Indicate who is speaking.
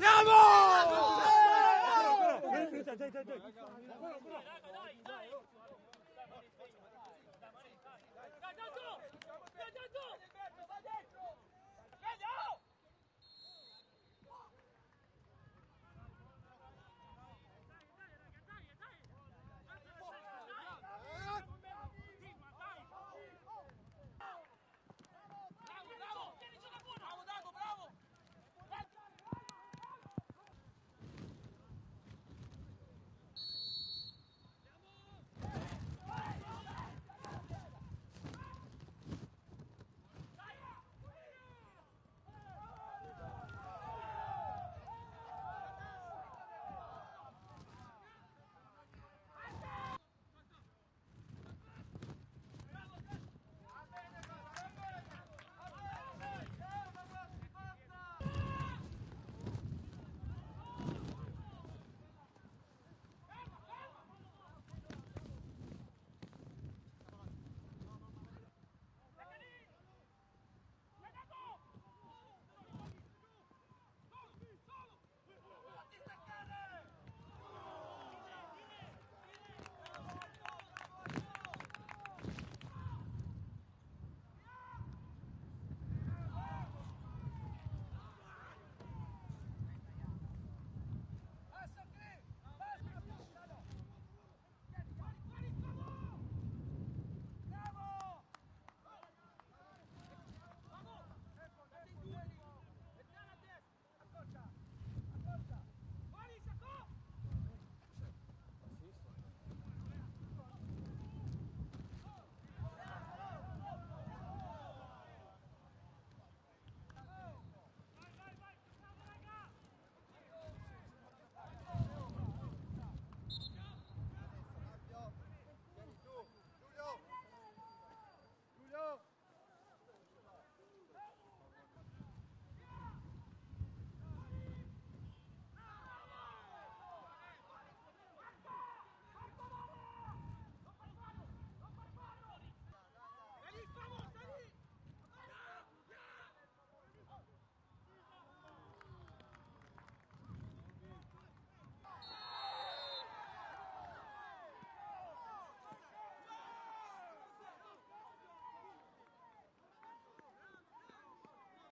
Speaker 1: Vamos!